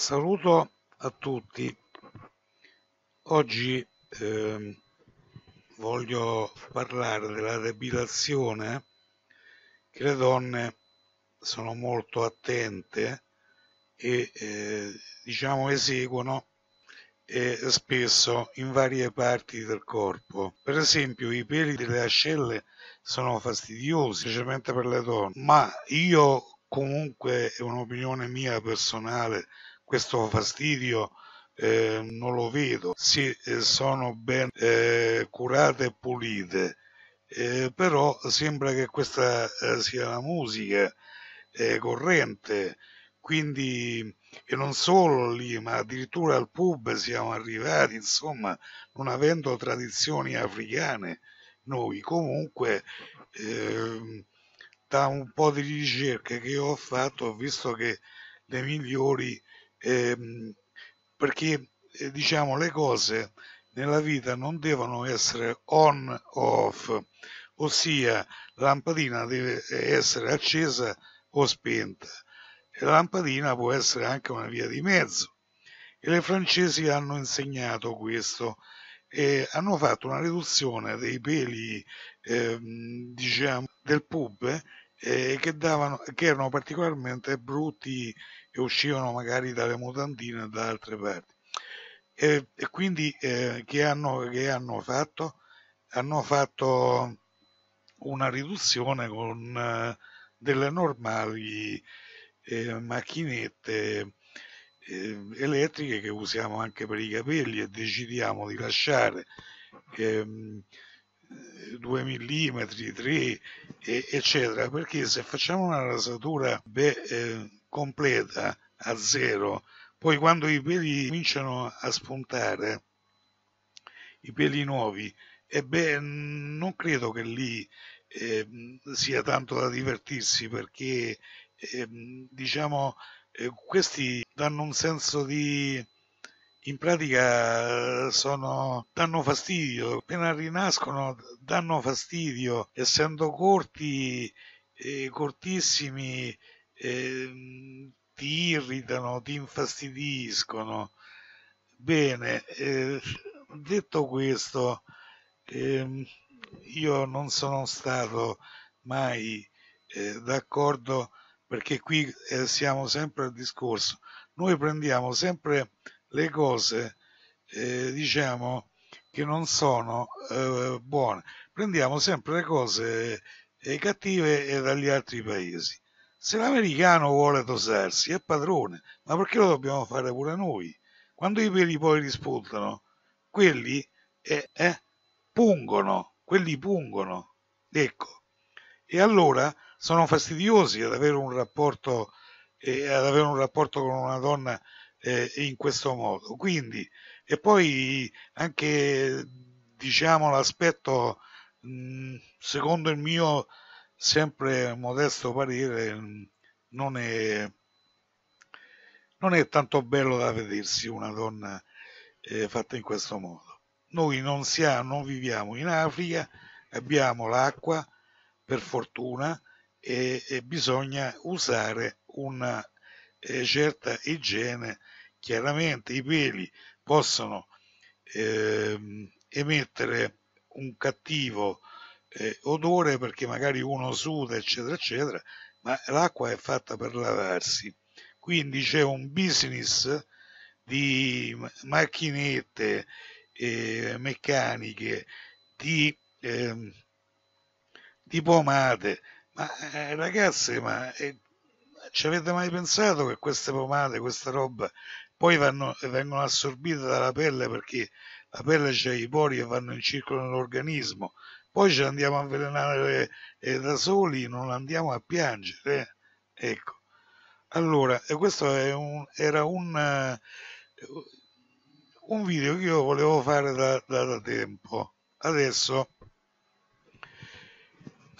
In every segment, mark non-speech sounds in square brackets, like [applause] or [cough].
Saluto a tutti. Oggi eh, voglio parlare della depilazione che le donne sono molto attente e eh, diciamo eseguono eh, spesso in varie parti del corpo. Per esempio i peli delle ascelle sono fastidiosi, specialmente per le donne, ma io comunque è un'opinione mia personale questo fastidio eh, non lo vedo, sì, eh, sono ben eh, curate e pulite, eh, però sembra che questa eh, sia la musica eh, corrente, quindi e non solo lì, ma addirittura al pub siamo arrivati, insomma, non avendo tradizioni africane, noi comunque ehm, da un po' di ricerche che ho fatto ho visto che le migliori ehm, perché eh, diciamo le cose nella vita non devono essere on off, ossia la lampadina deve essere accesa o spenta e la lampadina può essere anche una via di mezzo. E le francesi hanno insegnato questo e hanno fatto una riduzione dei peli eh, diciamo, del pube eh, che, davano, che erano particolarmente brutti e uscivano magari dalle mutandine e da altre parti. E, e quindi eh, che, hanno, che hanno fatto? Hanno fatto una riduzione con eh, delle normali eh, macchinette eh, elettriche che usiamo anche per i capelli e decidiamo di lasciare ehm, 2 mm, 3 eccetera. Perché se facciamo una rasatura beh, eh, completa a zero poi quando i peli cominciano a spuntare i peli nuovi e beh non credo che lì eh, sia tanto da divertirsi perché eh, diciamo eh, questi danno un senso di in pratica sono, danno fastidio, appena rinascono danno fastidio, essendo corti, eh, cortissimi, eh, ti irritano, ti infastidiscono. Bene, eh, detto questo, ehm, io non sono stato mai eh, d'accordo perché qui eh, siamo sempre al discorso. Noi prendiamo sempre le cose eh, diciamo che non sono eh, buone. Prendiamo sempre le cose eh, cattive dagli altri paesi. Se l'americano vuole tosarsi è padrone ma perché lo dobbiamo fare pure noi? Quando i peli poi rispuntano quelli eh, eh, pungono quelli pungono. Ecco. E allora sono fastidiosi ad avere un rapporto eh, ad avere un rapporto con una donna eh, in questo modo. Quindi, e poi anche diciamo l'aspetto, mh, secondo il mio sempre modesto parere, non è, non è tanto bello da vedersi una donna eh, fatta in questo modo. Noi non, siamo, non viviamo in Africa, abbiamo l'acqua per fortuna e, e bisogna usare una eh, certa igiene, chiaramente i peli possono eh, emettere un cattivo eh, odore perché magari uno suda, eccetera, eccetera, ma l'acqua è fatta per lavarsi. Quindi c'è un business di macchinette eh, meccaniche, di, ehm, di pomate, ma eh, ragazze, ma eh, ci avete mai pensato che queste pomate, questa roba, poi vanno, vengono assorbite dalla pelle perché la pelle c'ha i pori e vanno in circolo nell'organismo, poi ci andiamo a avvelenare eh, da soli, non andiamo a piangere. Eh? Ecco. Allora, questo un, era un, uh, un video che io volevo fare da, da, da tempo. Adesso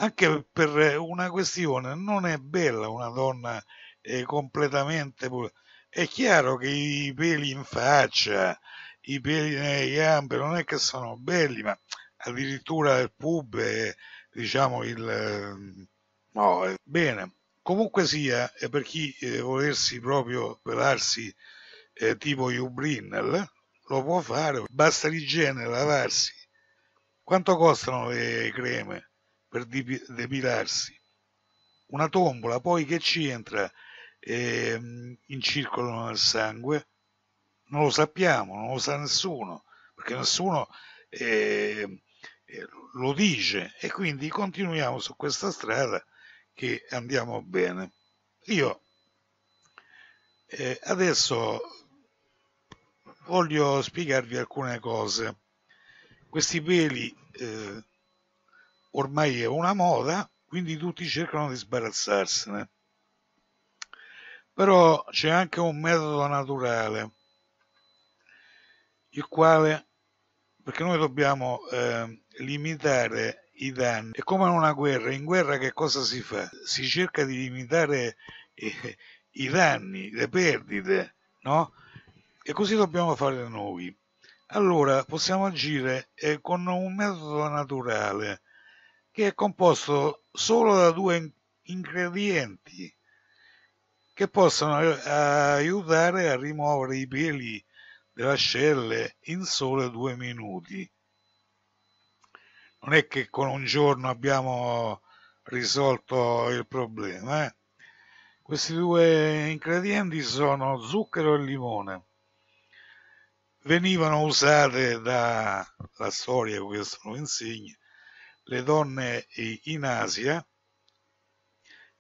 anche per una questione, non è bella una donna eh, completamente pura. È chiaro che i peli in faccia, i peli nelle gambe non è che sono belli, ma addirittura il pub diciamo il no, bene. Comunque sia, per chi eh, volersi proprio pelarsi eh, tipo Ubrinel, lo può fare, basta l'igiene, lavarsi. Quanto costano le creme per depilarsi? Una tombola, poi che ci entra eh, in circolo nel sangue? Non lo sappiamo, non lo sa nessuno, perché nessuno eh, lo dice e quindi continuiamo su questa strada che andiamo bene. Io eh, adesso voglio spiegarvi alcune cose. Questi peli eh, ormai è una moda, quindi tutti cercano di sbarazzarsene. Però c'è anche un metodo naturale, il quale, perché noi dobbiamo eh, limitare i danni, è come in una guerra, in guerra che cosa si fa? Si cerca di limitare eh, i danni, le perdite, no? E così dobbiamo fare noi. Allora possiamo agire eh, con un metodo naturale che è composto solo da due ingredienti che possono aiutare a rimuovere i peli delle ascelle in sole due minuti. Non è che con un giorno abbiamo risolto il problema. Eh? Questi due ingredienti sono zucchero e limone venivano usate dalla storia, questo lo insegna, le donne in Asia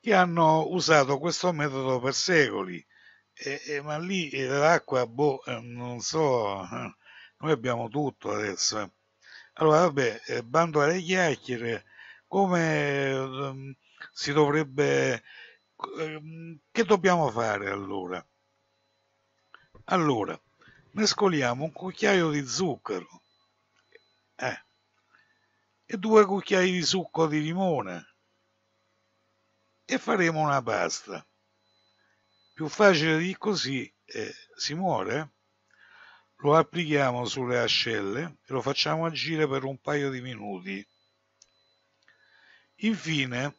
che hanno usato questo metodo per secoli, e, e, ma lì l'acqua, boh, eh, non so, [laughs] noi abbiamo tutto adesso. Allora, vabbè, eh, bando alle chiacchiere, come ehm, si dovrebbe, ehm, che dobbiamo fare allora? Allora, mescoliamo un cucchiaio di zucchero eh, e due cucchiai di succo di limone e faremo una pasta. Più facile di così eh, si muore. Lo applichiamo sulle ascelle e lo facciamo agire per un paio di minuti. Infine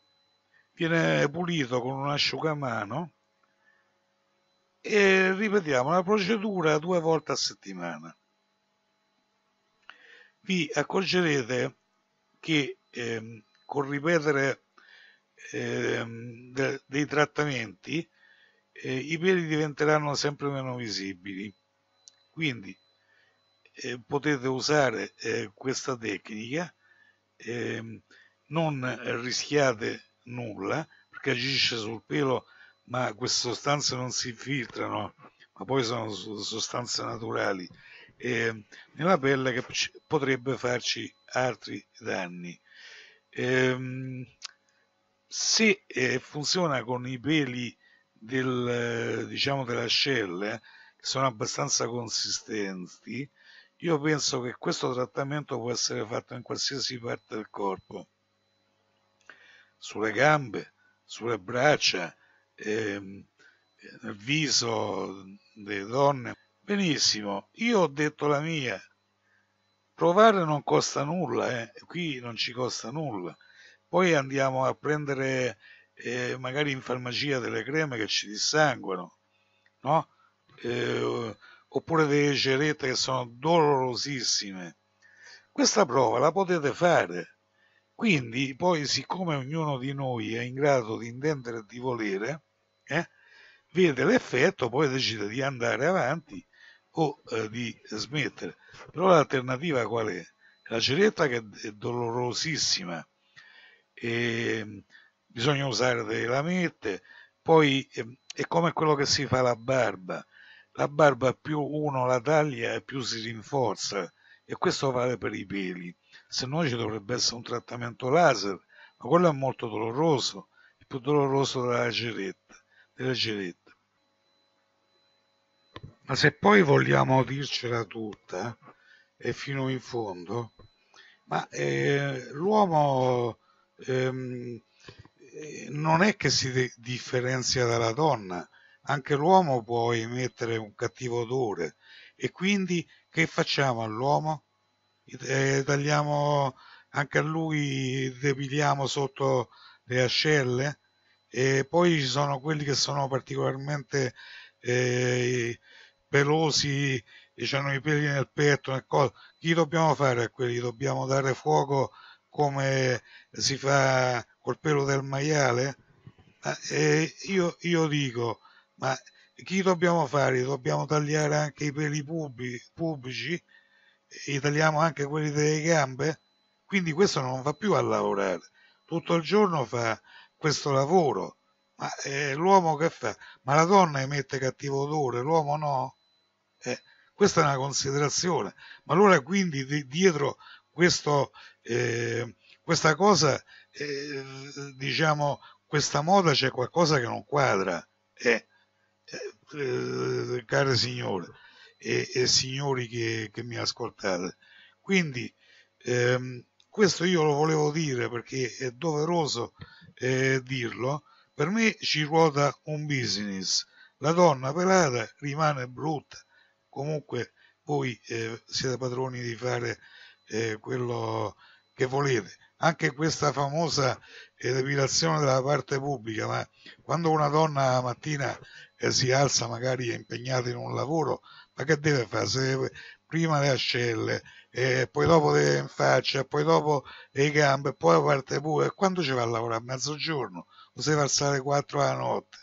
viene pulito con un asciugamano e ripetiamo la procedura due volte a settimana. Vi accorgerete che ehm, con ripetere ehm, de, dei trattamenti eh, i peli diventeranno sempre meno visibili. Quindi eh, potete usare eh, questa tecnica, ehm, non rischiate nulla perché agisce sul pelo ma queste sostanze non si filtrano, ma poi sono sostanze naturali, eh, nella pelle che potrebbe farci altri danni. Eh, se eh, funziona con i peli del, diciamo, delle ascelle, che sono abbastanza consistenti, io penso che questo trattamento può essere fatto in qualsiasi parte del corpo, sulle gambe, sulle braccia, eh, nel viso delle donne. Benissimo, io ho detto la mia. Provare non costa nulla, eh? qui non ci costa nulla. Poi andiamo a prendere eh, magari in farmacia delle creme che ci dissanguano, no? Eh, oppure delle cerette che sono dolorosissime. Questa prova la potete fare. Quindi, poi, siccome ognuno di noi è in grado di intendere e di volere, eh, vede l'effetto, poi decide di andare avanti o eh, di smettere. Però l'alternativa qual è? La ceretta che è dolorosissima, e bisogna usare delle lamette, poi eh, è come quello che si fa la barba. La barba più uno la taglia e più si rinforza e questo vale per i peli. Se no ci dovrebbe essere un trattamento laser, ma quello è molto doloroso, è più doloroso della ceretta della geletta. Ma se poi vogliamo dircela tutta e fino in fondo, ma eh, l'uomo ehm, eh, non è che si differenzia dalla donna, anche l'uomo può emettere un cattivo odore e quindi che facciamo all'uomo? Eh, tagliamo anche a lui, depiliamo sotto le ascelle? E poi ci sono quelli che sono particolarmente eh, pelosi e hanno i peli nel petto e cose. Chi dobbiamo fare a quelli? Dobbiamo dare fuoco come si fa col pelo del maiale? Eh, io, io dico, ma chi dobbiamo fare? Dobbiamo tagliare anche i peli pubblici e tagliamo anche quelli delle gambe? Quindi questo non va più a lavorare, tutto il giorno fa questo lavoro. Ma eh, l'uomo che fa? Ma la donna emette cattivo odore, l'uomo no? Eh, questa è una considerazione. Ma allora quindi di, dietro questo, eh, questa cosa, eh, diciamo, questa moda c'è qualcosa che non quadra. Eh, eh, care signore e, e signori che, che, mi ascoltate. Quindi ehm, questo io lo volevo dire perché è doveroso eh, dirlo. Per me ci ruota un business. La donna pelata rimane brutta. Comunque voi eh, siete padroni di fare eh, quello che volete. Anche questa famosa depilazione della parte pubblica, ma quando una donna la mattina eh, si alza magari è impegnata in un lavoro, ma che deve fare? Se prima le ascelle, poi dopo le in faccia, poi dopo le gambe, poi la parte e quando ci va a lavorare? A mezzogiorno? O si va alzare 4 alla notte?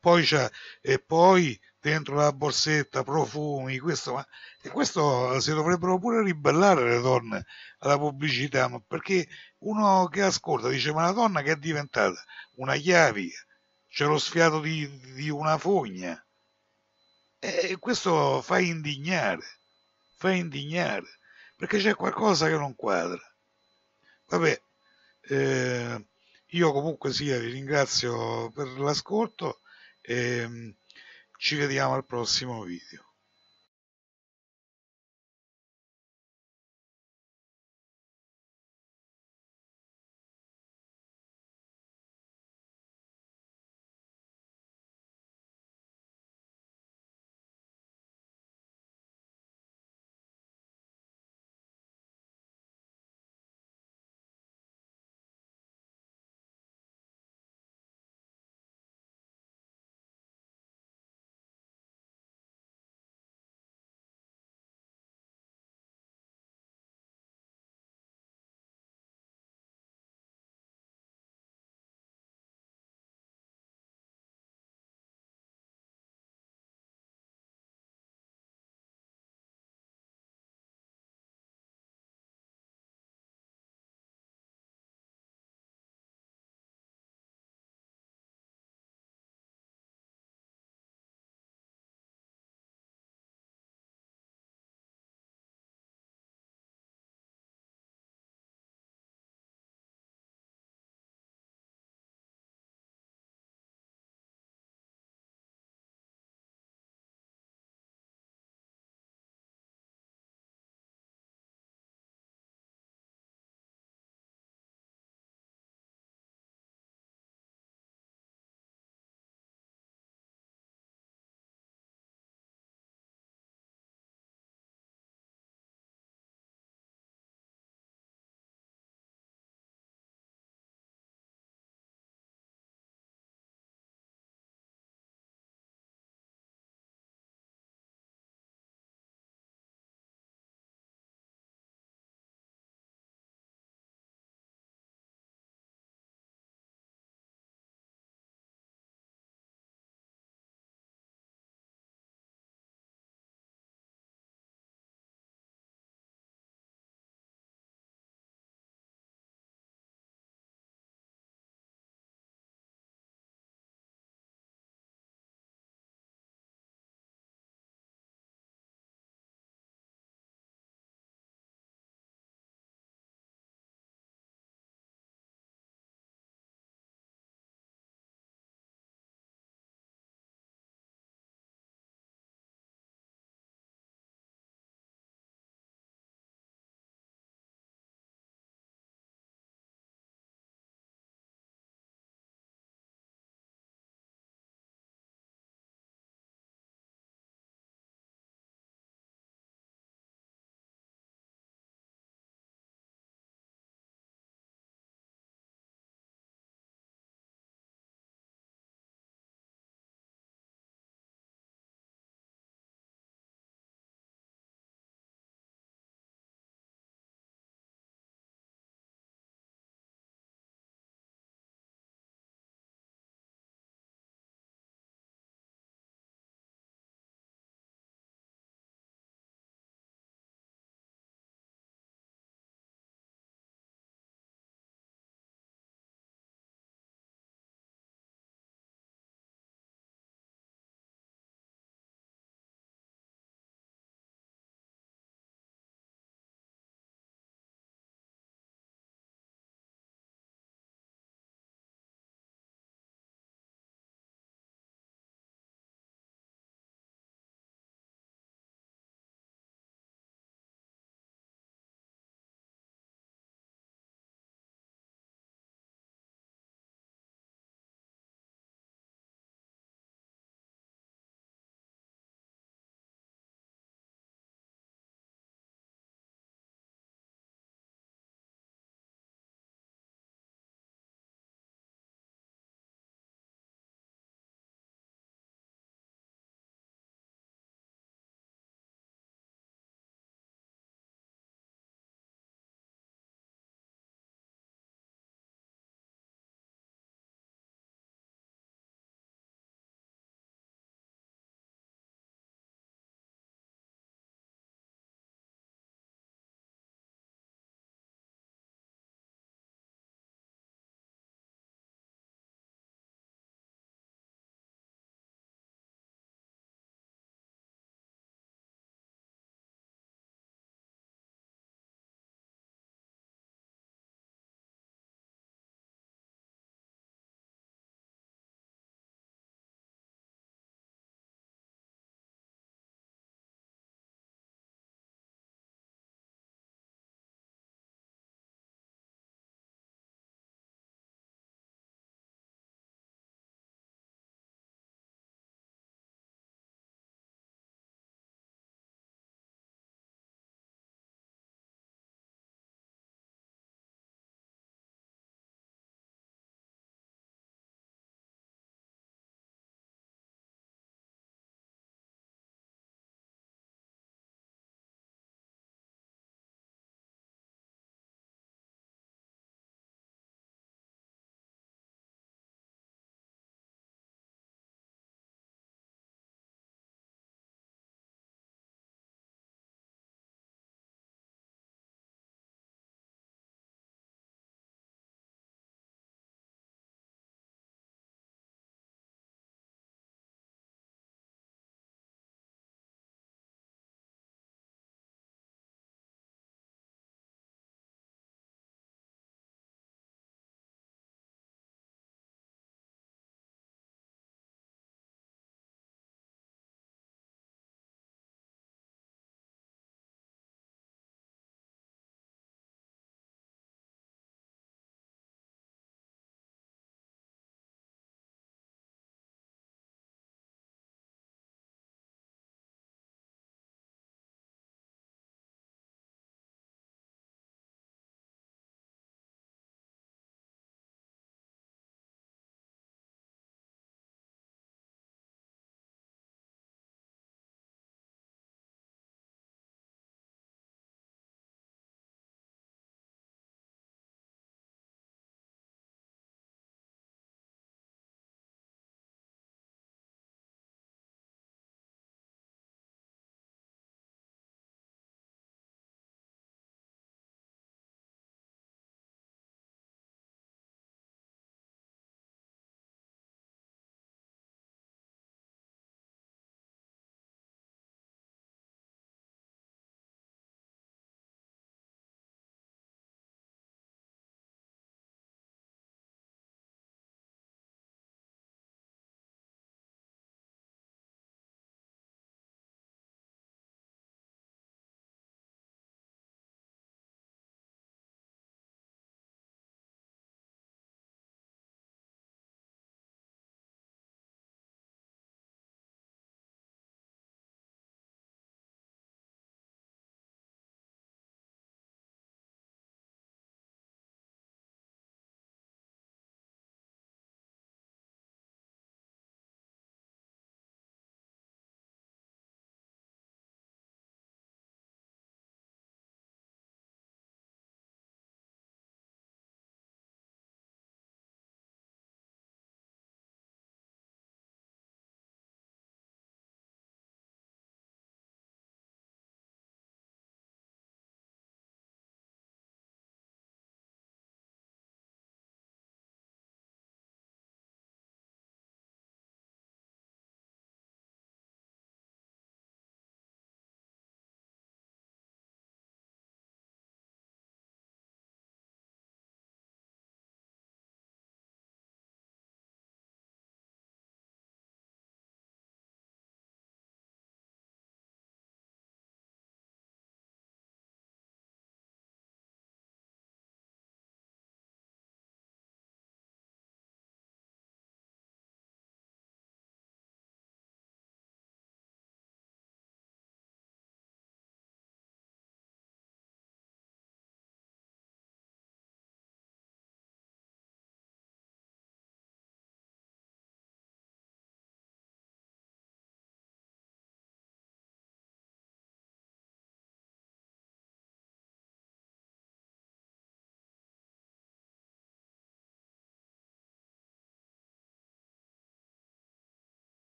Poi c'è, e poi dentro la borsetta profumi, questo, ma, e questo si dovrebbero pure ribellare le donne alla pubblicità, ma perché uno che ascolta dice ma la donna che è diventata? Una chiavica, c'è lo sfiato di, di una fogna. E questo fa indignare, fa indignare, perché c'è qualcosa che non quadra. Vabbè, eh, io comunque sia vi ringrazio per l'ascolto e ci vediamo al prossimo video.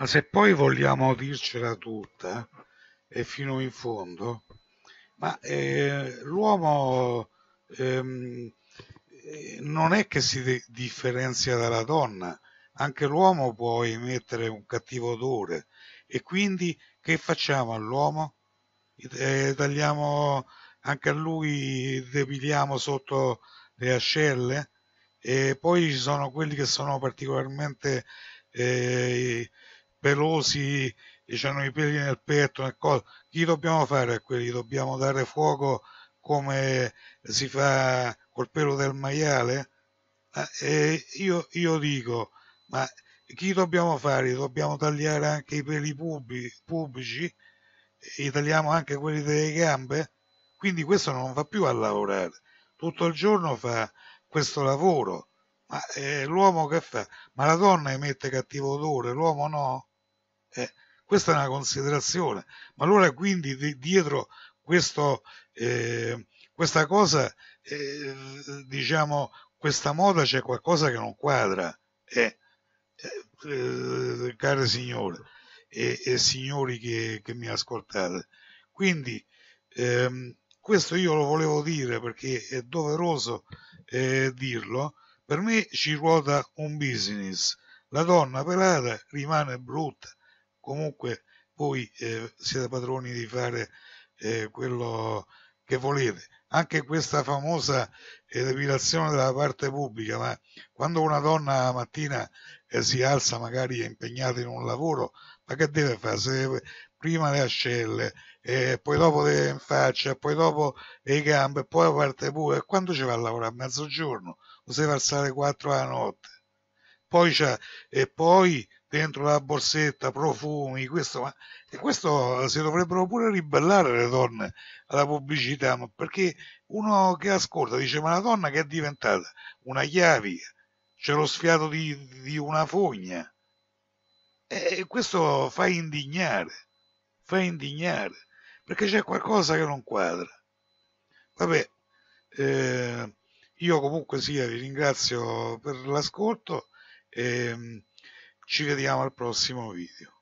Ma se poi vogliamo dircela tutta e fino in fondo, ma eh, l'uomo ehm, eh, non è che si differenzia dalla donna, anche l'uomo può emettere un cattivo odore. E quindi che facciamo all'uomo? Eh, tagliamo anche a lui, depiliamo sotto le ascelle. E poi ci sono quelli che sono particolarmente eh, pelosi e hanno i peli nel petto e cose. Chi dobbiamo fare a quelli? Dobbiamo dare fuoco come si fa col pelo del maiale? Eh, io, io dico, ma chi dobbiamo fare? Dobbiamo tagliare anche i peli pubblici e tagliamo anche quelli delle gambe? Quindi questo non va più a lavorare, tutto il giorno fa questo lavoro. Ma eh, l'uomo che fa? Ma la donna emette cattivo odore, l'uomo no? Eh, questa è una considerazione. Ma allora quindi di, dietro questo, eh, questa cosa, eh, diciamo, questa moda c'è qualcosa che non quadra. Eh, eh, care signore e, e signori che, che, mi ascoltate. Quindi ehm, questo io lo volevo dire perché è doveroso eh, dirlo. Per me ci ruota un business. La donna pelata rimane brutta. Comunque voi eh, siete padroni di fare eh, quello che volete. Anche questa famosa depilazione della parte pubblica, ma quando una donna la mattina eh, si alza magari è impegnata in un lavoro, ma che deve fare? Se prima le ascelle, poi dopo le in faccia, poi dopo le gambe, poi la parte e quando ci va a lavorare? A mezzogiorno? O si va alzare 4 alla notte? Poi c'è, e poi dentro la borsetta, profumi, questo, ma, e questo si dovrebbero pure ribellare le donne alla pubblicità, ma perché uno che ascolta dice ma la donna che è diventata una chiavica, c'è lo sfiato di, di una fogna, e questo fa indignare, fa indignare, perché c'è qualcosa che non quadra. Vabbè, eh, io comunque sia vi ringrazio per l'ascolto e ci vediamo al prossimo video.